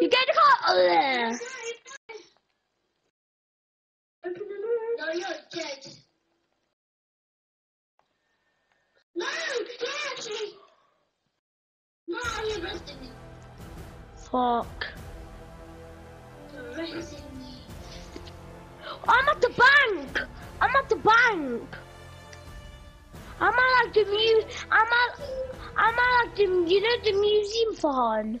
there. Open the car. door. No, you're dead. No, actually. No, you're arresting me. Fuck. Arresting me. I'm at the bank. I'm at the bank. I'm at like the mu. I'm at. I'm at like the. You know the museum fun.